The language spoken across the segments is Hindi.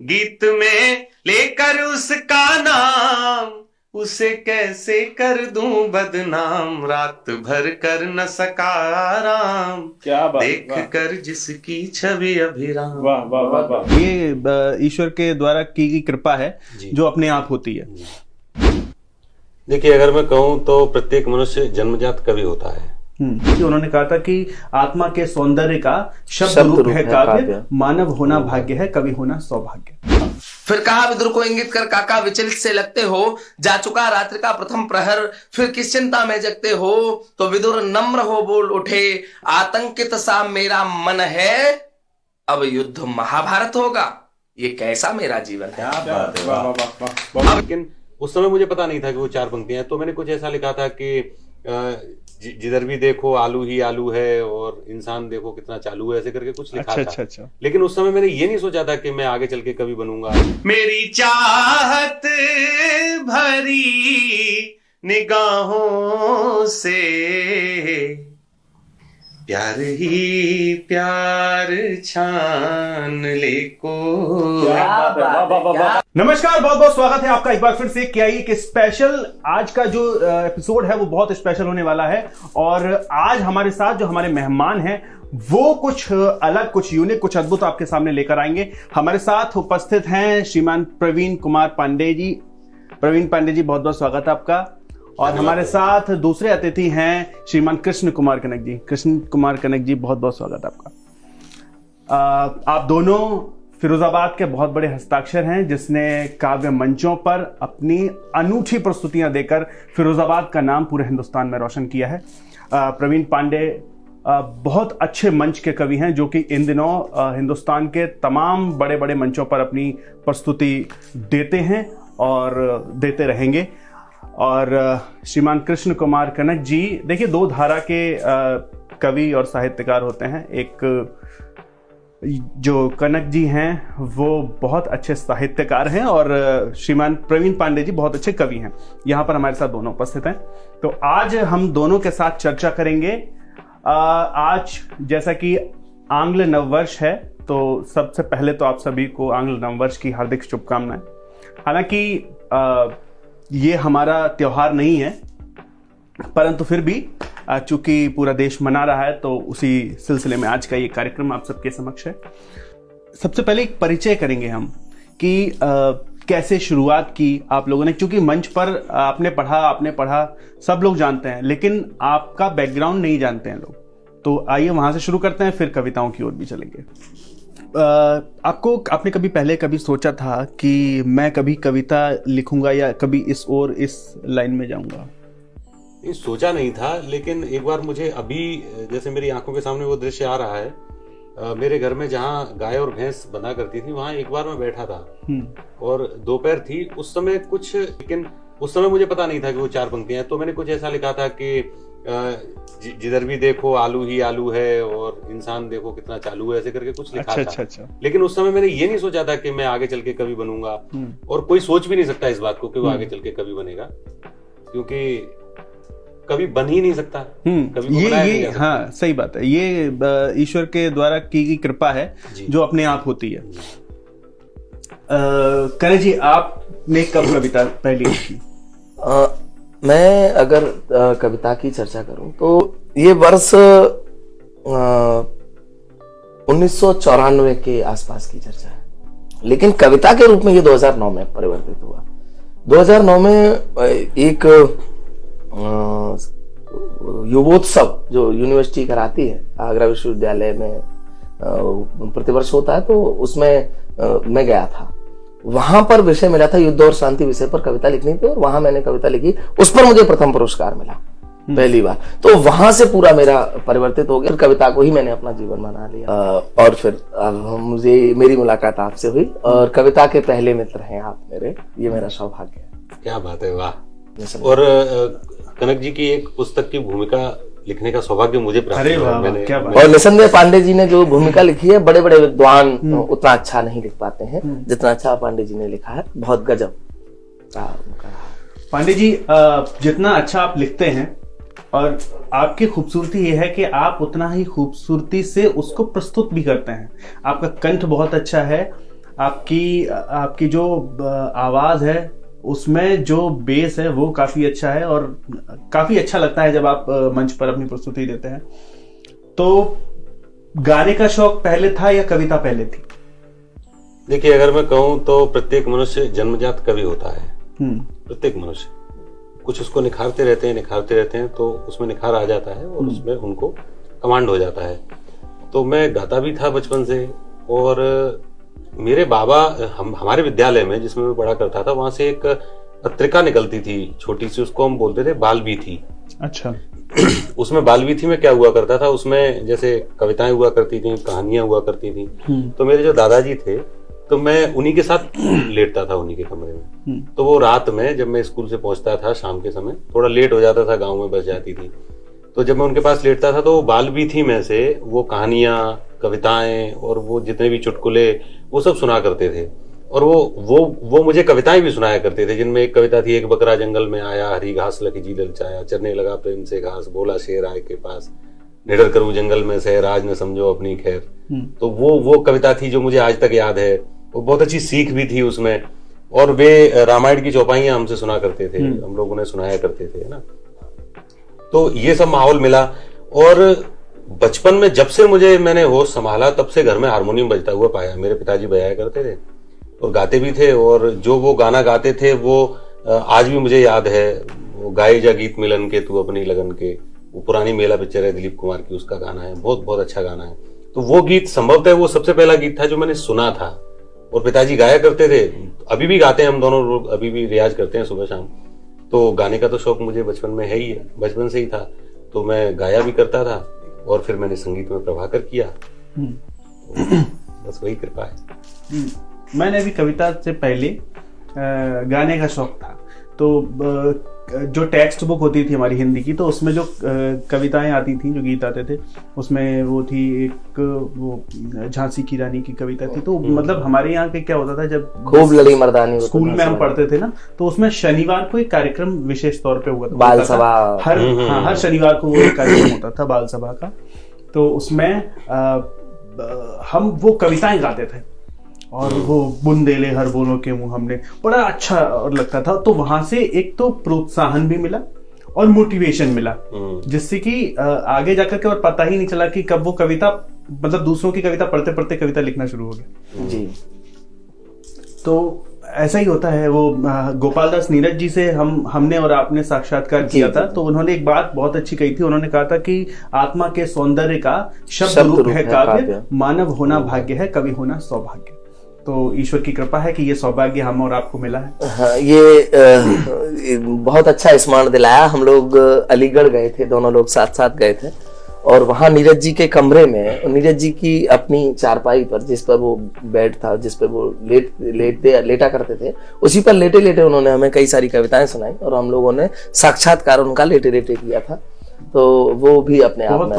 गीत में लेकर उसका नाम उसे कैसे कर दूँ बदनाम? रात भर कर न सका आराम। क्या बात देख वाह। कर जिसकी छवि अभिराम। वाह वाह वाह वाह। ये ईश्वर के द्वारा की गई कृपा है जो। अपने आप होती है। देखिए अगर मैं कहूँ तो प्रत्येक मनुष्य जन्मजात कवि होता है। कि उन्होंने कहा था कि आत्मा के सौंदर्य का शब्द, शब्द रूप रूप है काव्य। मानव होना भाग्य है कवि होना सौभाग्य। फिर कहा विदुर को इंगित कर काका विचलित से लगते हो जा चुका रात्रि का प्रथम प्रहर फिर किस चिंता में जगते हो? तो विदुर नम्र हो बोल उठे आतंकित सा मेरा मन है अब युद्ध महाभारत होगा। ये कैसा मेरा जीवन है? क्या बात है वाह वाह। वाह वाह वाह। वाह लेकिन उस समय मुझे पता नहीं था कि वो चार पंक्तियाँ हैं तो मैंने कुछ ऐसा लिखा था कि जिधर भी देखो आलू ही आलू है और इंसान देखो कितना चालू है ऐसे करके कुछ लिखा अच्छा था। अच्छा अच्छा। लेकिन उस समय मैंने ये नहीं सोचा था कि मैं आगे चल के कभी बनूँगा। मेरी चाहत भरी निगाहों से प्यार ही प्यार छान ले को नमस्कार बहुत बहुत स्वागत है आपका एक बार फिर से क्या एक स्पेशल आज का जो एपिसोड है वो बहुत स्पेशल होने वाला है और आज हमारे साथ जो हमारे मेहमान हैं वो कुछ अलग कुछ यूनिक कुछ अद्भुत आपके सामने लेकर आएँगे। हमारे साथ उपस्थित हैं श्रीमान प्रवीण कुमार पांडे जी। प्रवीण पांडे जी बहुत बहुत स्वागत है आपका। और हमारे साथ दूसरे अतिथि हैं श्रीमान कृष्ण कुमार कनक जी। कृष्ण कुमार कनक जी बहुत बहुत स्वागत है आपका। आप दोनों फिरोजाबाद के बहुत बड़े हस्ताक्षर हैं, जिसने काव्य मंचों पर अपनी अनूठी प्रस्तुतियाँ देकर फिरोजाबाद का नाम पूरे हिंदुस्तान में रोशन किया है। प्रवीण पांडे बहुत अच्छे मंच के कवि हैं, जो कि इन दिनों हिंदुस्तान के तमाम बड़े बड़े मंचों पर अपनी प्रस्तुति देते हैं और देते रहेंगे। और श्रीमान कृष्ण कुमार कनक जी, देखिए दो धारा के कवि और साहित्यकार होते हैं। एक जो कनक जी हैं, वो बहुत अच्छे साहित्यकार हैं और श्रीमान प्रवीण पांडे जी बहुत अच्छे कवि हैं। यहाँ पर हमारे साथ दोनों उपस्थित हैं। तो आज हम दोनों के साथ चर्चा करेंगे। आज जैसा कि आंग्ल नववर्ष है तो सबसे पहले तो आप सभी को आंग्ल नववर्ष की हार्दिक शुभकामनाएँ। हालाँकि ये हमारा त्योहार नहीं है, परंतु फिर भी चूँकि पूरा देश मना रहा है तो उसी सिलसिले में आज का ये कार्यक्रम आप सबके समक्ष है। सबसे पहले एक परिचय करेंगे हम कि कैसे शुरुआत की आप लोगों ने, क्योंकि मंच पर आपने पढ़ा आपने पढ़ा, सब लोग जानते हैं, लेकिन आपका बैकग्राउंड नहीं जानते हैं लोग। तो आइए वहाँ से शुरू करते हैं, फिर कविताओं की ओर भी चलेंगे। आपको, आपने कभी पहले कभी सोचा था कि मैं कभी कविता लिखूँगा या कभी इस ओर, इस लाइन में जाऊँगा? नहीं सोचा नहीं था लेकिन एक बार मुझे अभी जैसे मेरी आँखों के सामने वो दृश्य आ रहा है मेरे घर में जहाँ गाय और भैंस बना करती थी वहाँ एक बार मैं बैठा था। हम्म। और दोपहर थी उस समय कुछ लेकिन उस समय मुझे पता नहीं था कि वो चार पंक्तियाँ तो मैंने कुछ ऐसा लिखा था कि जिधर भी देखो आलू ही आलू है और इंसान देखो कितना चालू है ऐसे करके कुछ लिखा अच्छा था। अच्छा अच्छा। लेकिन उस समय मैंने ये नहीं सोचा था कि मैं आगे चल के कभी बनूँगा। हम्म, और कोई सोच भी नहीं सकता इस बात को कि वो हम्म। आगे चल के कभी बनेगा क्योंकि कभी बन ही नहीं सकता। हम्म कभी को ये नहीं सकता। हाँ सही बात है। ये ईश्वर के द्वारा की गई कृपा है जो। अपने आप होती है। करण जी आपने कब कविता पहली लिखी मैं अगर अ, कविता की चर्चा करूँ तो ये वर्ष उन्नीस सौ चौरानवे के आसपास की चर्चा है। लेकिन कविता के रूप में ये 2009 में परिवर्तित हुआ। 2009 में एक युवोत्सव जो यूनिवर्सिटी कराती है आगरा विश्वविद्यालय में प्रतिवर्ष होता है तो उसमें मैं गया था। वहाँ पर विषय मिला था युद्ध और शांति विषय पर कविता लिखनी थी और वहाँ मैंने कविता लिखी उस पर मुझे प्रथम पुरस्कार मिला पहली बार। तो वहाँ से पूरा मेरा परिवर्तित हो गया कविता को ही मैंने अपना जीवन बना लिया। और फिर? मुझे मेरी मुलाकात आपसे हुई और कविता के पहले मित्र हैं आप मेरे ये मेरा सौभाग्य है। क्या बात है वाह। और कनक जी की एक पुस्तक की भूमिका लिखने का सौभाग्य मुझे प्राप्त हुआ। वाह, वाह, मैंने क्या बात। और निसंदेह पांडे जी ने जो भूमिका लिखी है बड़े बड़े विद्वान उतना अच्छा नहीं लिख पाते हैं जितना अच्छा पांडे जी ने लिखा है बहुत गजब। पांडे जी अ, जितना अच्छा आप लिखते हैं और आपकी खूबसूरती ये है कि आप उतना ही खूबसूरती से उसको प्रस्तुत भी करते हैं आपका कंठ बहुत अच्छा है आपकी आपकी जो आवाज़ है उसमें जो बेस है वो काफ़ी अच्छा है और काफ़ी अच्छा लगता है जब आप मंच पर अपनी प्रस्तुति देते हैं। तो गाने का शौक पहले था या कविता पहले थी? देखिए अगर मैं कहूँ तो प्रत्येक मनुष्य जन्मजात कवि होता है। हम्म। प्रत्येक मनुष्य। कुछ उसको निखारते रहते हैं निखारते रहते हैं तो उसमें निखार आ जाता है और उसमें उनको कमांड हो जाता है। तो मैं गाता भी था बचपन से और मेरे बाबा हम हमारे विद्यालय में जिसमें मैं पढ़ा करता था वहाँ से एक पत्रिका निकलती थी छोटी सी उसको हम बोलते थे बाल भी थी। अच्छा। उसमें बाल वीथी में क्या हुआ करता था उसमें जैसे कविताएँ हुआ करती थी कहानियाँ हुआ करती थी तो मेरे जो दादाजी थे तो मैं उन्हीं के साथ लेटता था उन्हीं के कमरे में। तो वो रात में जब मैं स्कूल से पहुँचता था शाम के समय थोड़ा लेट हो जाता था गाँव में बस जाती थी तो जब मैं उनके पास लेटता था तो वो बाल वीथी में से वो कहानियाँ कविताएँ और वो जितने भी चुटकुले वो सब सुना करते थे। और वो वो वो मुझे कविताएँ भी सुनाया करते थे जिनमें एक कविता थी एक बकरा जंगल में आया हरी घास लकी जी ललचाया चरने लगा प्रेम से घास बोला शेर आए के पास निडर करूँ जंगल में से राज न समझो अपनी खैर। तो वो वो कविता थी जो मुझे आज तक याद है। वो बहुत अच्छी सीख भी थी उसमें। और वे रामायण की चौपाइयाँ हमसे सुना करते थे हम लोग उन्हें सुनाया करते थे है ना? तो ये सब माहौल मिला। और बचपन में जब से मुझे मैंने होश संभाला, तब से घर में हारमोनियम बजता हुआ पाया। मेरे पिताजी बजाया करते थे और गाते भी थे और जो वो गाना गाते थे, वो आज भी मुझे याद है। वो गाए जा गीत मिलन के, तू अपनी लगन के। वो पुरानी मेला पिक्चर है दिलीप कुमार की, उसका गाना है। बहुत बहुत अच्छा गाना है। तो वो गीत संभवतः वो सबसे पहला गीत था जो मैंने सुना था। और पिताजी गाया करते थे। अभी भी गाते हैं हम दोनों लोग, अभी भी रियाज करते हैं सुबह शाम। तो गाने का तो शौक मुझे बचपन में है ही है, बचपन से ही था। तो मैं गाया भी करता था। और फिर मैंने संगीत में प्रभाकर किया। तो बस वही कृपा है। हम्म, मैंने भी कविता से पहले गाने का शौक था। तो जो टेक्स्ट बुक होती थी हमारी हिंदी की तो उसमें जो कविताएँ आती थी जो गीत आते थे उसमें वो थी एक वो झांसी की रानी की कविता थी। तो मतलब हमारे यहाँ के क्या होता था जब खूब लड़ी मर्दानी स्कूल में हम पढ़ते थे ना तो उसमें शनिवार को एक कार्यक्रम विशेष तौर पे हुआ था। बाल सभा। हर हाँ, हर शनिवार को वो एक कार्यक्रम होता था बाल सभा का। तो उसमें हम वो कविताएँ गाते थे। और वो बुंदेले हर बोलों के मुँह हमने बड़ा अच्छा और लगता था। तो वहाँ से एक तो प्रोत्साहन भी मिला और मोटिवेशन मिला जिससे कि आगे जाकर के और पता ही नहीं चला कि कब वो कविता मतलब दूसरों की कविता पढ़ते पढ़ते कविता लिखना शुरू हो गया। जी। तो ऐसा ही होता है। वो गोपाल दास नीरज जी से हम हमने और आपने साक्षात्कार किया था। तो उन्होंने एक बात बहुत अच्छी कही थी। उन्होंने कहा था कि आत्मा के सौंदर्य का शब्द, रूप है काव्य काव्य। मानव होना भाग्य है कवि होना सौभाग्य। तो ईश्वर की कृपा है कि ये सौभाग्य हम और आपको मिला है। हाँ, ये ये बहुत अच्छा स्मरण दिलाया। हम लोग अलीगढ़ गए थे दोनों लोग साथ साथ गए थे। और वहाँ नीरज जी के कमरे में नीरज जी की अपनी चारपाई पर जिस पर वो बेड था जिस पर वो लेट लेटते लेटा करते थे उसी पर लेटे लेटे उन्होंने हमें कई सारी कविताएँ सुनाई और हम लोगों ने साक्षात्कार उनका लेटे लेटे किया था। तो वो भी अपने आप में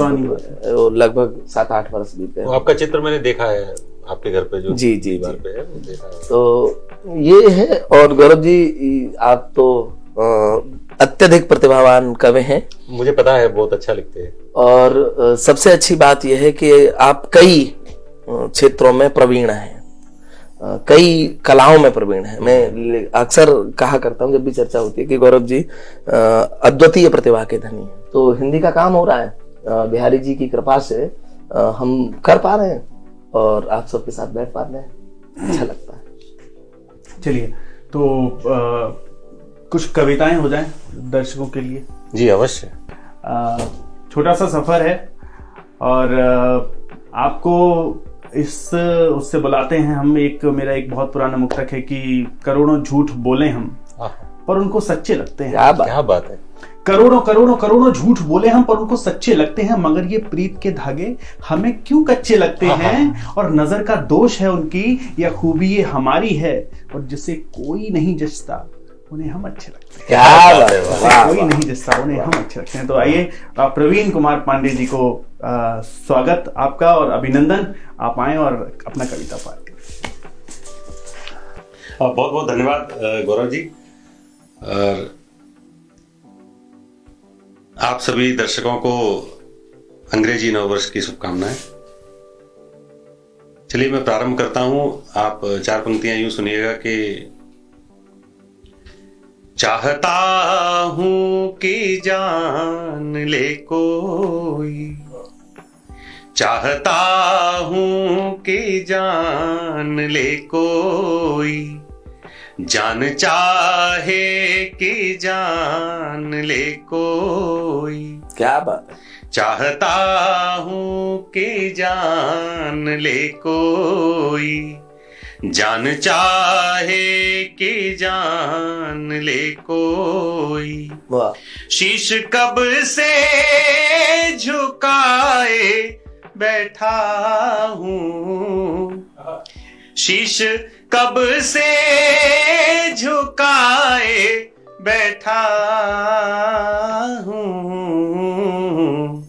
लगभग सात आठ वर्ष बीत गए। आपका चित्र मैंने देखा है। आपके घर पे जो जी, जी, जी। पे है है। तो ये है और गौरव जी आप तो अत्यधिक प्रतिभावान कवि हैं। मुझे पता है बहुत अच्छा लिखते हैं। और सबसे अच्छी बात यह है कि आप कई क्षेत्रों में प्रवीण हैं। कई कलाओं में प्रवीण है। मैं अक्सर कहा करता हूँ जब भी चर्चा होती है कि गौरव जी अद्वितीय प्रतिभा के धनी हैं। तो हिंदी का काम हो रहा है। बिहारी जी की कृपा से हम कर पा रहे हैं। और आप सबके साथ बैठ पा रहे हैं अच्छा लगता है। चलिए तो आ, कुछ कविताएँ हो जाएँ दर्शकों के लिए? जी अवश्य। छोटा सा सफ़र है और आ, आपको इस उससे बुलाते हैं हम। एक मेरा एक बहुत पुराना मुक्तक है कि करोड़ों झूठ बोले हम पर उनको सच्चे लगते हैं। क्या बात है। करोड़ों करोड़ों करोड़ों झूठ बोले हम पर उनको सच्चे लगते हैं मगर ये प्रीत के धागे हमें क्यों कच्चे लगते हैं और नज़र का दोष है उनकी या खूबी ये हमारी है और जिसे कोई नहीं जचता उन्हें हम अच्छे लगते हैं। है कोई नहीं जचता उन्हें हम अच्छे लगते हैं। तो आइए प्रवीण कुमार पांडे जी को आ, स्वागत आपका और अभिनंदन। आप आए और अपना कविता पाठ करें। बहुत बहुत धन्यवाद गौरव जी। और आप सभी दर्शकों को अंग्रेज़ी नववर्ष की शुभकामनाएँ। चलिए मैं प्रारंभ करता हूँ। आप चार पंक्तियाँ यूँ सुनिएगा कि चाहता हूँ कि जान ले कोई। चाहता हूँ कि जान ले कोई। जान चाहे कि जान ले कोई। क्या बात चाहता हूँ कि जान ले कोई। जान चाहे कि जान ले कोई। शीश कब से झुकाए बैठा हूँ। शीश कब से झुकाए बैठा हूँ?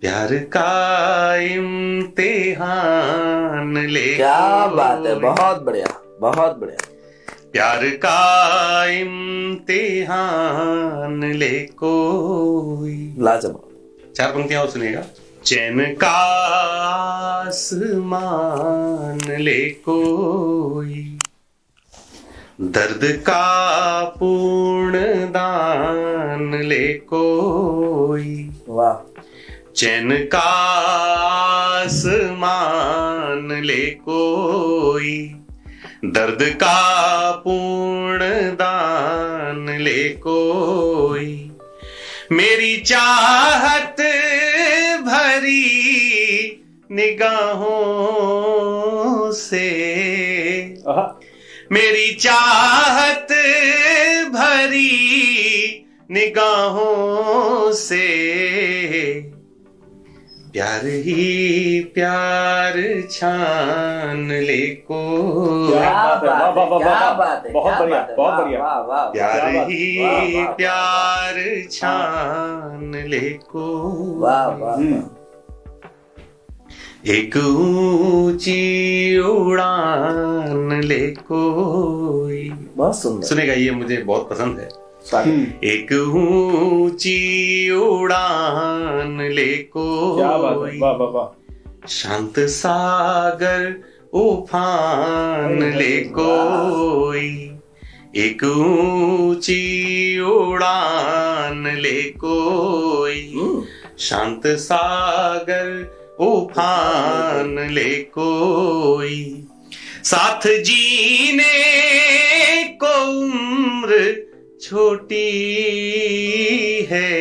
प्यार का इम्तिहान ले क्या बात है बहुत बढ़िया बहुत बढ़िया। प्यार का इम्तिहान ले कोई लाजवाब। चार पंक्तियाँ और सुनिएगा। चैन का आसमान ले कोई। दर्द का पूर्ण दान ले कोई। वाह। चैन का आसमान ले कोई। दर्द का पूर्ण दान ले कोई। मेरी चाहत भरी निगाहों से। मेरी चाहत भरी निगाहों से। प्यार ही प्यार छान ले को है, है है बहुत बढ़िया, बहुत बढ़िया। वाह वाह प्यार ही प्यार छान ले को वाह वाह। हम्म, एक ऊँची उड़ान ले कोई। बहुत सुंदर। सुनेगा ये मुझे बहुत पसंद है। एक ऊँची उड़ान ले वाह शांत सागर उफान ले कोई एक ऊँची उड़ान ले कोई हम्म, शांत सागर उफान ले कोई साथ जीने को उम्र छोटी है।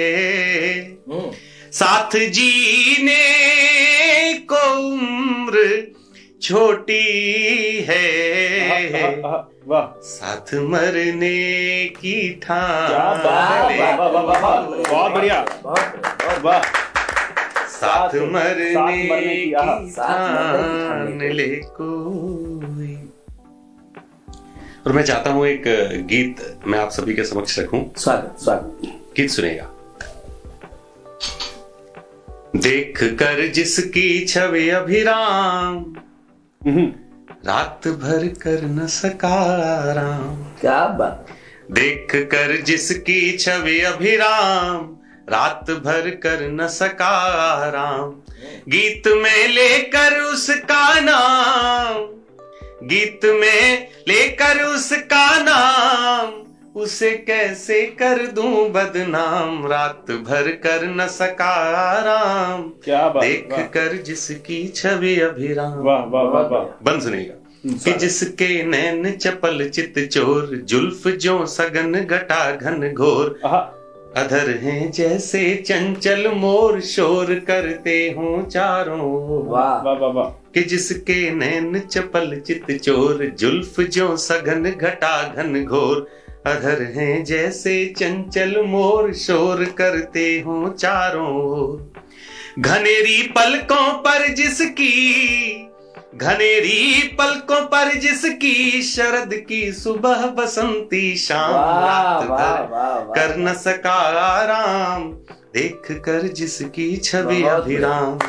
हम्म, साथ जीने को उम्र छोटी है। वाह साथ मरने की ठान बहुत बढ़िया। वाह। साथ मरने की ठान ले कोई। और मैं चाहता हूँ एक गीत मैं आप सभी के समक्ष रखूँ। स्वागत स्वागत। गीत सुनेगा देख कर जिसकी छवि अभिराम हम्म, रात भर कर न सका राम क्या बात। देख कर जिसकी छवि अभिराम रात भर कर न सका राम गीत में लेकर उसका नाम गीत में लेकर उसका नाम उसे कैसे कर दूँ बदनाम? रात भर कर न सका राम क्या बात देख वाह। कर जिसकी छवि अभिराम। वाह वाह वाह वाह। बंद सुनेगा कि जिसके नैन चपल चित चोर जुल्फ जो सगन घटा घन घोर। अधर हैं जैसे चंचल मोर शोर करते हो चारों। वाह। वाह वाह वाह। कि जिसके नैन चपल चित चोर जुल्फ जो सघन घटा घन घोर। अधर हैं जैसे चंचल मोर शोर करते हो चारों। घनेरी पलकों पर जिसकी घनेरी पलकों पर जिसकी शरद की सुबह बसंती शाम रात भर कर न सका आराम देख कर जिसकी छवि अभिराम।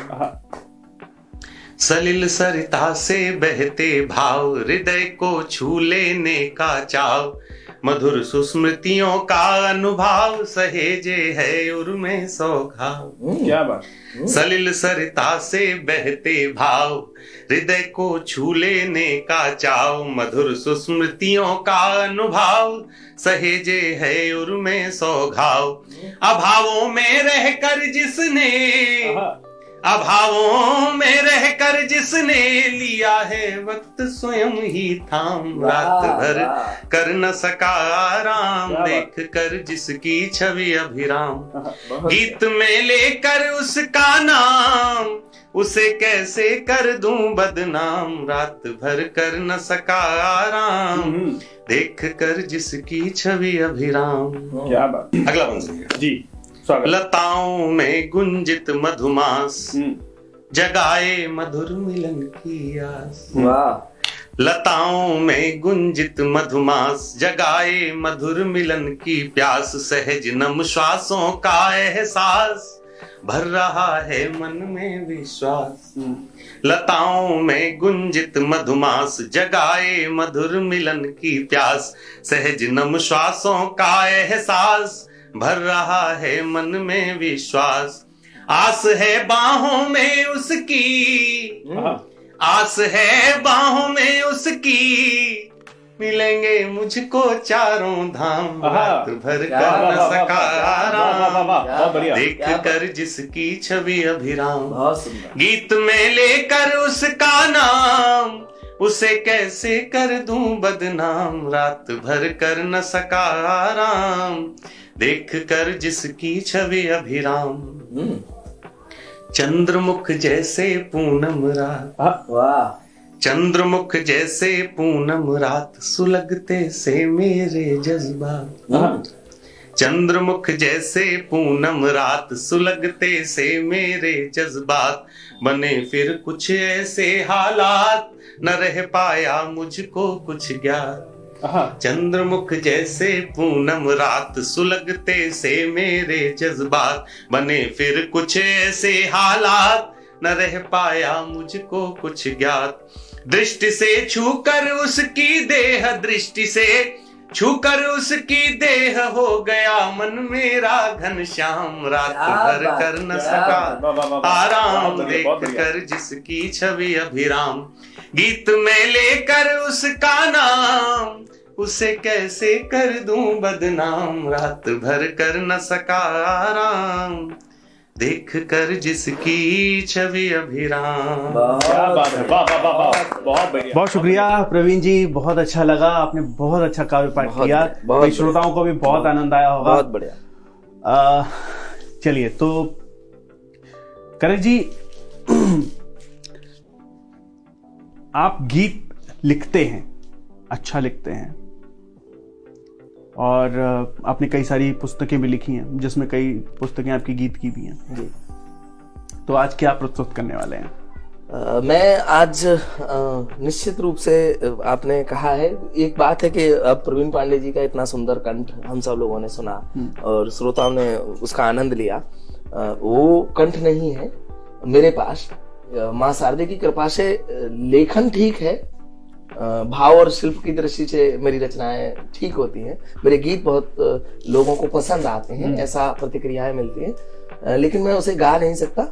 सलिल सरिता से बहते भाव हृदय को छू लेने का चाव मधुर सुस्मृतियों का अनुभाव सहेजे है उर्मे सौघाव हम्म, क्या बात। सलिल सरिता से बहते भाव हृदय को छू लेने का चाव मधुर सुस्मृतियों का अनुभव सहेजे है उर्मे सौ घाव अभावों में रहकर जिसने आहा, अभावों में रहकर जिसने लिया है वक्त स्वयं ही थाम रात भर कर न सका आराम देख कर जिसकी छवि अभिराम। गीत में लेकर उसका नाम उसे कैसे कर दूँ बदनाम? रात भर कर न सका आराम हम्म, देख कर जिसकी छवि अभिराम। क्या बात। अगला बन जी। लताओं में गुंजित मधुमास हम्म, जगाए मधुर मिलन की आस। वाह। लताओं में गुंजित मधुमास जगाए मधुर मिलन की प्यास सहज नम श्वासों का एहसास भर रहा है मन में विश्वास। हम्म, लताओं में गुंजित मधुमास जगाए मधुर मिलन की प्यास सहज नम श्वासों का एहसास भर रहा है मन में विश्वास। आस है बाहों में उसकी। आस है बाहों में उसकी। मिलेंगे मुझको चारों धाम आहा। रात भर कर न सका आराम देख कर जिसकी छवि अभिराम। गीत में लेकर उसका नाम। उसे कैसे कर दूँ बदनाम? रात भर कर न सका आराम देख कर जिसकी छवि अभिराम। हम्म, चंद्रमुख जैसे पूनम रात। वाह। चंद्रमुख जैसे पूनम रात सुलगते से मेरे जज्बात आहा, चंद्रमुख जैसे पूनम रात सुलगते से मेरे जज्बात बने फिर कुछ ऐसे हालात न रह पाया मुझको कुछ ज्ञात। चंद्रमुख जैसे पूनम रात सुलगते से मेरे जज्बात बने फिर कुछ ऐसे हालात न रह पाया मुझको कुछ ज्ञात। दृष्टि से छूकर उसकी देह दृष्टि से छूकर उसकी देह हो गया मन मेरा घन श्याम। रात भर कर न सका। आराम देख कर जिसकी छवि अभिराम। गीत में लेकर उसका नाम उसे कैसे कर दूँ बदनाम? रात भर कर न सका आराम। देख कर जिसकी छवि अभिराम। क्या बात है वाह वाह वाह वाह बहुत शुक्रिया प्रवीण जी बहुत अच्छा लगा आपने बहुत अच्छा काव्य पाठ किया। श्रोताओं को भी बहुत आनंद आया होगा। बहुत बढ़िया। चलिए तो करण जी आप गीत लिखते हैं अच्छा लिखते हैं। और आपने कई सारी पुस्तकें भी लिखी हैं जिसमें कई पुस्तकें आपकी गीत की भी हैं। जी। तो आज क्या प्रस्तुत करने वाले हैं? अ, मैं आज निश्चित रूप से आपने कहा है एक बात है कि अब प्रवीण पांडे जी का इतना सुंदर कंठ हम सब लोगों ने सुना और श्रोताओं ने उसका आनंद लिया। अ, वो कंठ नहीं है मेरे पास। माँ शारदे की कृपा से लेखन ठीक है भाव और शिल्प की दृष्टि से मेरी रचनाएँ ठीक होती हैं। मेरे गीत बहुत लोगों को पसंद आते हैं ऐसा प्रतिक्रियाएँ मिलती हैं। लेकिन मैं उसे गा नहीं सकता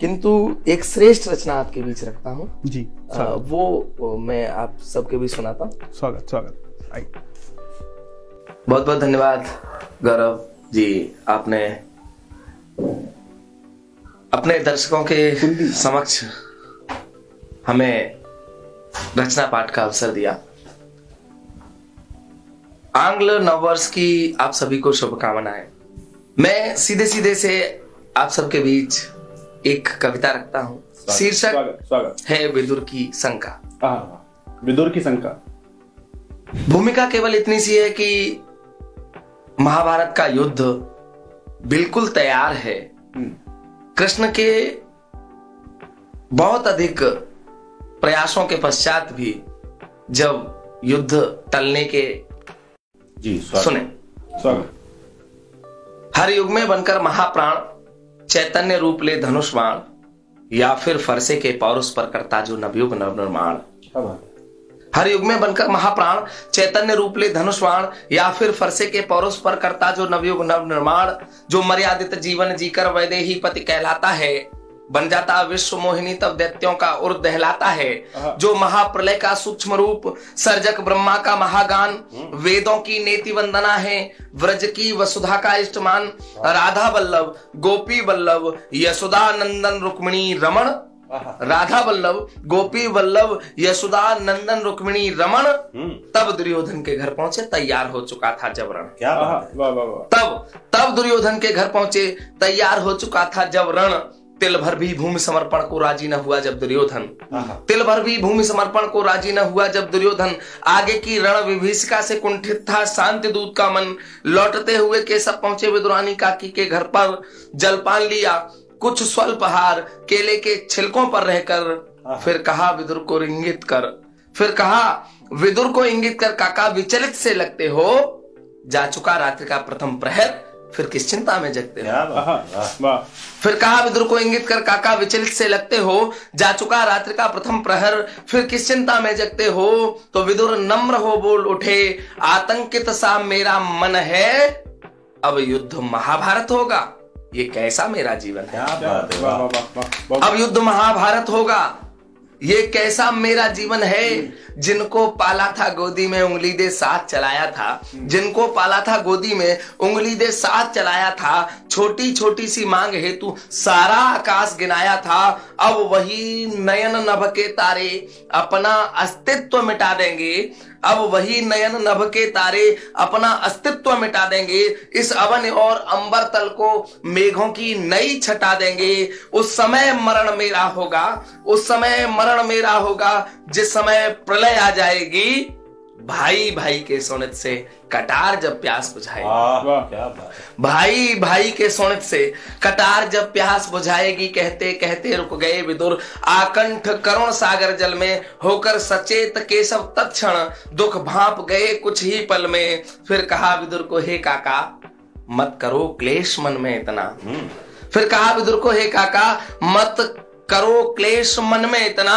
किंतु एक श्रेष्ठ रचना आपके बीच रखता हूँ। जी स्वागत। वो मैं आप सबके बीच सुनाता हूँ। स्वागत स्वागत। बहुत बहुत धन्यवाद गौरव जी आपने अपने दर्शकों के समक्ष हमें रचना पाठ का अवसर दिया। आंग्ल नववर्ष की आप सभी को शुभकामनाएँ। मैं सीधे सीधे से आप सबके बीच एक कविता रखता हूँ। शीर्षक स्वागत स्वागत। है विदुर की शंका। विदुर की शंका। भूमिका केवल इतनी सी है कि महाभारत का युद्ध बिल्कुल तैयार है। हम्म, कृष्ण के बहुत अधिक प्रयासों के पश्चात भी जब युद्ध टलने के जी सुने। हर युग में बनकर महाप्राण चैतन्य रूप ले धनुष बाण या फिर फरसे के पौरुष पर करता जो नवयुग नव निर्माण हर युग में बनकर महाप्राण चैतन्य रूप ले धनुष बाण या फिर फरसे के पौरुष पर करता जो नवयुग नव निर्माण जो मर्यादित जीवन जीकर वैदेही पति कहलाता है बन जाता विश्व मोहिनी तब दैत्यों का उर दहलाता है। जो महाप्रलय का सूक्ष्म रूप सर्जक ब्रह्मा का महागान वेदों की नेति वंदना है व्रज की वसुधा का इष्टमान राधा वल्लभ गोपी बल्लभ यशोदा नंदन रुक्मिणी रमण। राधा बल्लभ गोपी बल्लभ यशोदा नंदन रुक्मिणी रमण। तब दुर्योधन के घर पहुँचे तैयार हो चुका था जबरण क्या बात है तब तब दुर्योधन के घर पहुँचे तैयार हो चुका था जब रण तिल भर भी भूमि समर्पण को राज़ी न हुआ जब दुर्योधन। तिल भर भी भूमि समर्पण को राज़ी न हुआ जब दुर्योधन। आगे की रण विभीषिका से कुंठित था शांति दूत का मन। लौटते हुए केशव पहुँचे विदुरानी काकी के घर पर। जलपान लिया कुछ स्वल्प हार केले के छिलकों पर रहकर। फिर कहा विदुर को इंगित कर। फिर कहा विदुर को इंगित कर काका विचलित से लगते हो। जा चुका रात्रि का प्रथम प्रहर। फिर किस चिंता में जगते हो? फिर कहा विदुर को इंगित कर काका विचलित से लगते हो? जा चुका रात्रि का प्रथम प्रहर फिर किस चिंता में जगते हो? तो विदुर नम्र हो बोल उठे आतंकित सा मेरा मन है। अब युद्ध महाभारत होगा। ये कैसा मेरा जीवन है? अब युद्ध महाभारत होगा। ये कैसा मेरा जीवन है? जिनको पाला था गोदी में, उंगली दे साथ चलाया था। जिनको पाला था गोदी में, उंगली दे साथ चलाया था। छोटी छोटी सी मांग हेतु सारा आकाश गिनाया था। अब वही नयन नभ के तारे अपना अस्तित्व मिटा देंगे। अब वही नयन नभ के तारे अपना अस्तित्व मिटा देंगे। इस अवन और अंबर तल को मेघों की नई छटा देंगे। उस समय मरण मेरा होगा, उस समय मरण मेरा होगा, जिस समय प्रलय आ जाएगी। भाई भाई के सोनित से कटार जब प्यास बुझाएगी। वाह वाह। क्या बात है। भाई भाई के सोनित से कटार जब प्यास बुझाएगी कहते कहते रुक गए विदुर। आकंठ करुण सागर जल में होकर सचेत केशव तत्क्षण दुख भाप गए कुछ ही पल में। फिर कहा विदुर को हे काका मत करो क्लेश मन में इतना। फिर कहा विदुर को हे काका मत करो क्लेश मन में इतना।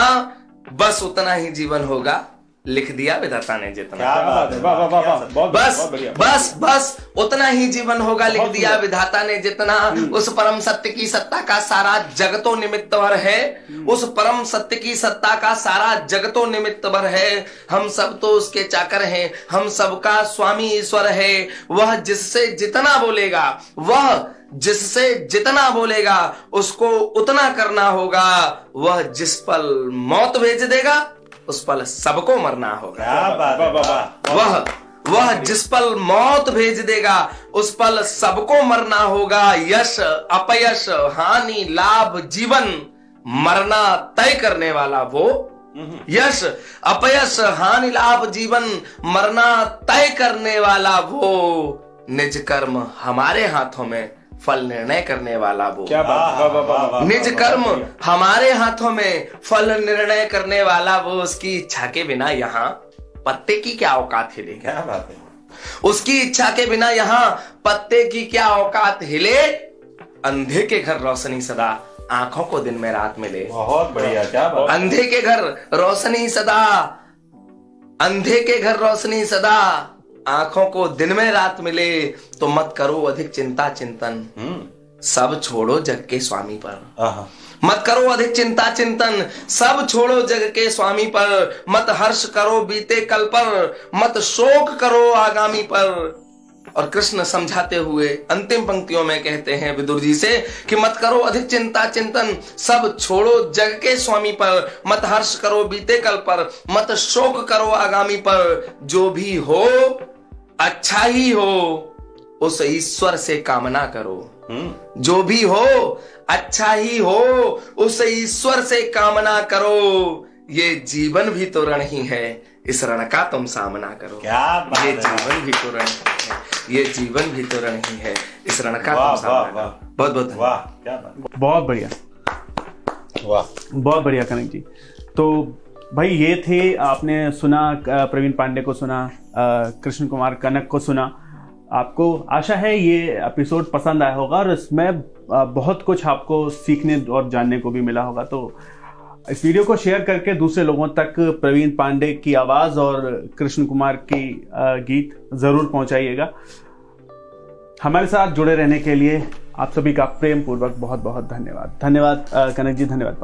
बस उतना ही जीवन होगा। लिख दिया विधाता ने जितना क्या क्या बात है वाह वाह वाह क्या वाह सब- बहुत बस बस बस उतना ही जीवन होगा लिख दिया विधाता ने जितना। उस परम सत्य की सत्ता का सारा जगतो निमित्त भर है। उस परम सत्य की सत्ता का सारा जगतो निमित्त भर है। हम सब तो उसके चाकर हैं। हम सबका स्वामी ईश्वर है। वह जिससे जितना बोलेगा वह जिससे जितना बोलेगा उसको उतना करना होगा। वह जिस पल मौत भेज देगा उस पल सबको मरना होगा। क्या बात वाह, वाह, वाह। वह वह जिस पल मौत भेज देगा उस पल सबको मरना होगा। यश अपयश हानि लाभ जीवन मरना तय करने वाला वो। यश अपयश हानि लाभ जीवन मरना तय करने वाला वो निज कर्म हमारे हाथों में फल निर्णय करने वाला वो। क्या बात निज कर्म हमारे हाथों में फल निर्णय करने वाला वो उसकी इच्छा के बिना यहाँ पत्ते की क्या औकात हिलेगा क्या बात है? उसकी इच्छा के बिना यहाँ पत्ते की क्या औकात हिले? अंधे के घर रोशनी सदा आँखों को दिन में रात मिले। बहुत बढ़िया क्या बात अंधे के घर रोशनी सदा अंधे के घर रोशनी सदा आँखों को दिन में रात मिले तो मत करो अधिक चिंता चिंतन। हम्म। सब छोड़ो जग के स्वामी पर। मत करो अधिक चिंता चिंतन सब छोड़ो जग के स्वामी पर। मत हर्ष करो बीते कल पर मत शोक करो आगामी पर। और कृष्ण समझाते हुए अंतिम पंक्तियों में कहते हैं विदुर जी से कि मत करो अधिक चिंता चिंतन सब छोड़ो जग के स्वामी पर। मत हर्ष करो बीते कल पर मत शोक करो आगामी पर। जो भी हो अच्छा ही हो उस ईश्वर से कामना करो। हम्म? जो भी हो अच्छा ही हो उस ईश्वर से कामना करो। ये जीवन भी तो रण ही है इस रण का तुम सामना करो। क्या बात ये है। जीवन भी तो रण ही है ये जीवन भी तो रण ही है इस रण का वाह, तुम सामना वाह, करो। वाह। बहुत बहुत वाह क्या बात। बहुत बढ़िया। वाह। बहुत बढ़िया कनक जी। तो भाई, ये थे, आपने सुना प्रवीण पांडे को सुना कृष्ण कुमार कनक को सुना। आपको आशा है ये एपिसोड पसंद आया होगा और इसमें बहुत कुछ आपको सीखने और जानने को भी मिला होगा। तो इस वीडियो को शेयर करके दूसरे लोगों तक प्रवीण पांडे की आवाज़ और कृष्ण कुमार की गीत ज़रूर पहुंचाइएगा। हमारे साथ जुड़े रहने के लिए आप सभी का प्रेम पूर्वक बहुत बहुत धन्यवाद धन्यवाद कनक जी, धन्यवाद।